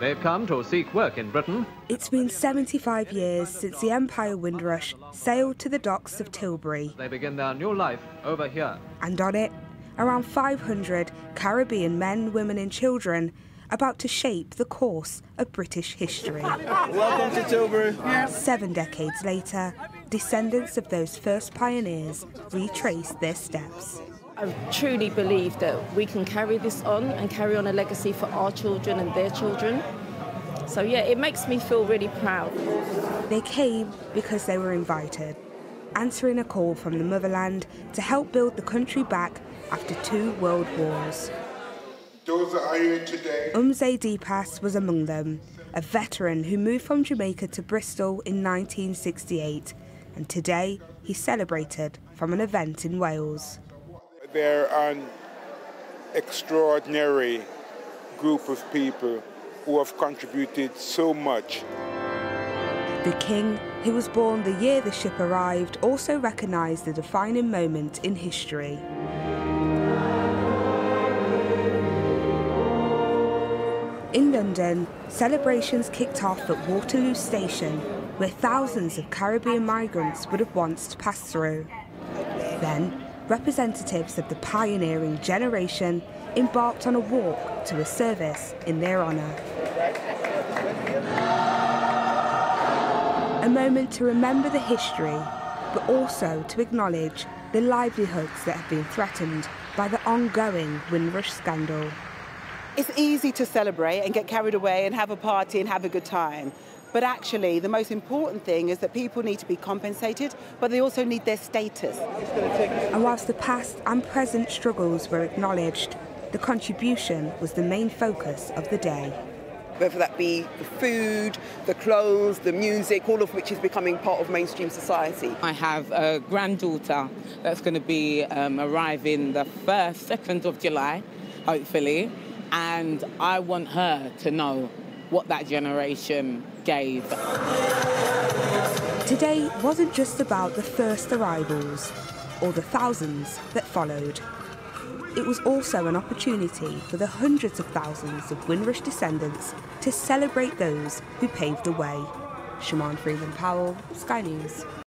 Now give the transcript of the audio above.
They've come to seek work in Britain. It's been 75 years since the Empire Windrush sailed to the docks of Tilbury. They begin their new life over here. And on it, around 500 Caribbean men, women, and children about to shape the course of British history. Welcome to Tilbury. Seven decades later, descendants of those first pioneers retrace their steps. I truly believe that we can carry this on and carry on a legacy for our children and their children. So, yeah, it makes me feel really proud. They came because they were invited, answering a call from the motherland to help build the country back after two world wars. Those that are here today. Umze Deepas was among them, a veteran who moved from Jamaica to Bristol in 1968, and today he's celebrated from an event in Wales. They're an extraordinary group of people who have contributed so much. The king, who was born the year the ship arrived, also recognised the defining moment in history. In London, celebrations kicked off at Waterloo Station, where thousands of Caribbean migrants would have once passed through. Then, representatives of the pioneering generation embarked on a walk to a service in their honour. A moment to remember the history, but also to acknowledge the livelihoods that have been threatened by the ongoing Windrush scandal. It's easy to celebrate and get carried away and have a party and have a good time. But actually, the most important thing is that people need to be compensated, but they also need their status. And whilst the past and present struggles were acknowledged, the contribution was the main focus of the day. Whether that be the food, the clothes, the music, all of which is becoming part of mainstream society. I have a granddaughter that's going to be um, arriving the 1st, 2nd of July, hopefully and I want her to know what that generation gave. Today wasn't just about the first arrivals or the thousands that followed. It was also an opportunity for the hundreds of thousands of Windrush descendants to celebrate those who paved the way. Shamaan Freeman Powell, Sky News.